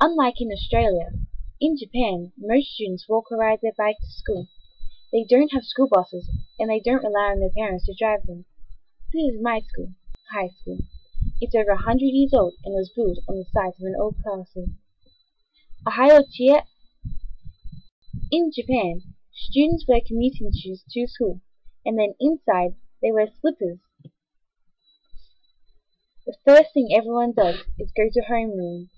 Unlike in Australia, in Japan most students walk or ride their bike to school. They don't have school buses, and they don't rely on their parents to drive them. This is my school, high school. It's over a hundred years old and was built on the site of an old castle. Ohio Chia! In Japan, students wear commuting shoes to school, and then inside they wear slippers. The first thing everyone does is go to homeroom.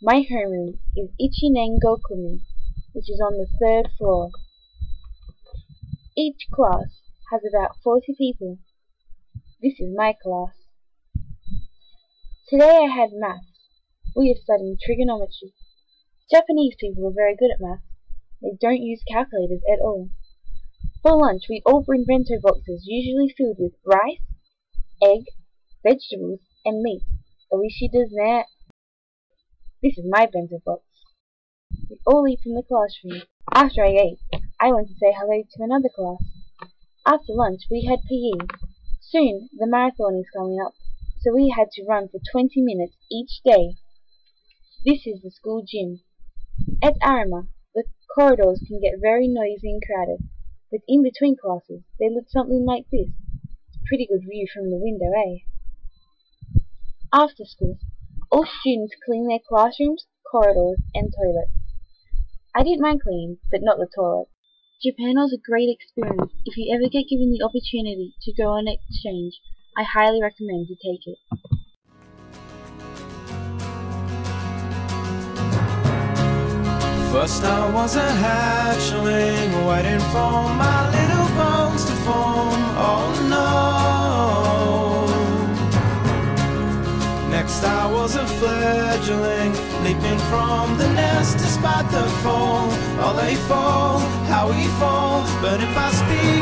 My homeroom is Ichinen Gokumi, which is on the third floor. Each class has about 40 people. This is my class. Today I had maths. We are studying trigonometry. Japanese people are very good at maths. They don't use calculators at all. For lunch we all bring bento boxes usually filled with rice, egg, vegetables, and meat. Alicia does that. This is my bento box. We all eat in the classroom. After I ate, I went to say hello to another class. After lunch we had PE. Soon the marathon is coming up, so we had to run for 20 minutes each day. This is the school gym. At Arima, the corridors can get very noisy and crowded, but in between classes they look something like this. It's pretty good view from the window, eh? After school, all students clean their classrooms, corridors, and toilets. I didn't mind cleaning, but not the toilet. Japan was a great experience. If you ever get given the opportunity to go on exchange, I highly recommend you take it. First I was a hatchling waiting for my fledgling leaping from the nest despite the fall. Oh they fall, how we fall. But if I speak